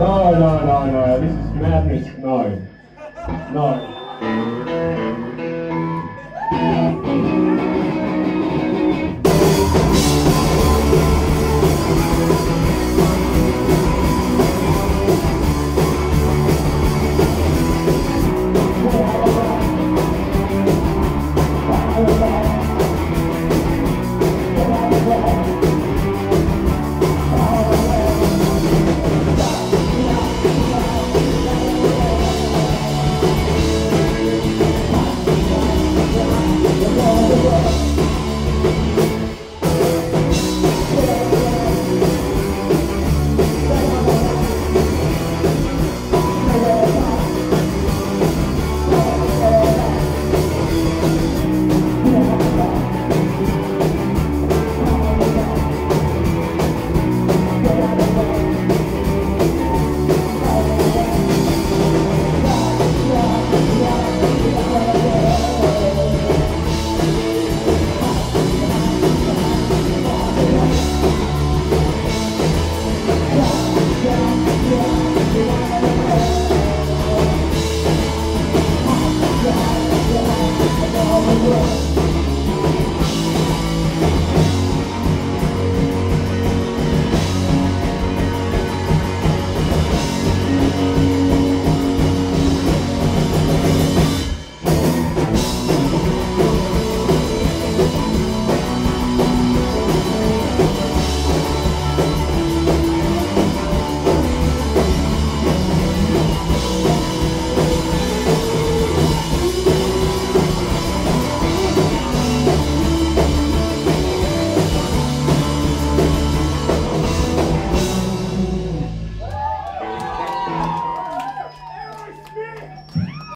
No, no, no, no. This is madness. No. No.